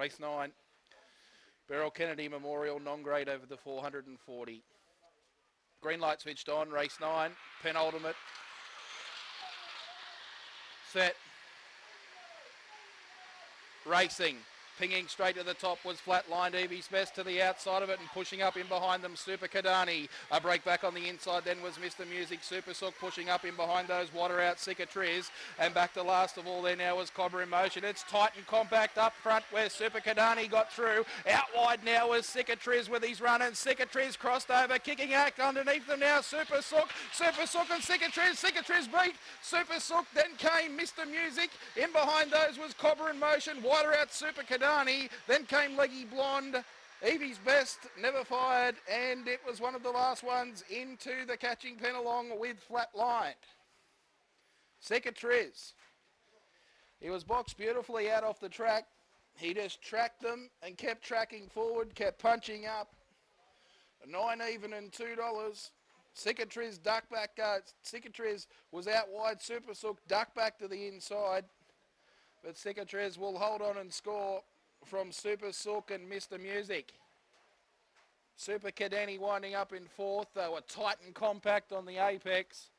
Race 9. Beryl Kennedy Memorial non-grade over the 440. Green light switched on. Race 9. Penultimate. Set. Racing. Pinging straight to the top was flatlined. Evie's best to the outside of it and pushing up in behind them. Super Kadani. A break back on the inside then was Mr. Music. Super Sook pushing up in behind those. Water out Cicatriz. And back to last of all there now was Cobra in motion. It's tight and compact up front where Super Kadani got through. Out wide now was Cicatriz with his run and Cicatriz crossed over. Kicking act underneath them now. Super Sook. Super Sook and Cicatriz. Cicatriz beat. Super Sook. Then came Mr. Music. In behind those was Cobra in motion. Water out Super Kadani. Then came Leggy Blonde. Evie's best, never fired, and it was one of the last ones into the catching pen along with flat Flatline. Cicatriz. He was boxed beautifully out off the track. He just tracked them and kept tracking forward, kept punching up. Nine even and two dollars. Cicatriz duck back. Uh, Cicatriz was out wide. Super Sook duck back to the inside. But Cicatriz will hold on and score from Super Sook and Mr. Music. Super Cadeni winding up in fourth. They were tight and compact on the apex.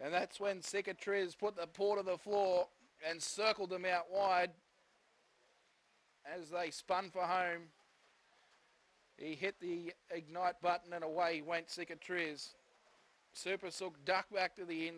And that's when Cicatriz put the paw to the floor and circled them out wide as they spun for home. He hit the ignite button and away went Cicatriz. Super Sook ducked back to the end.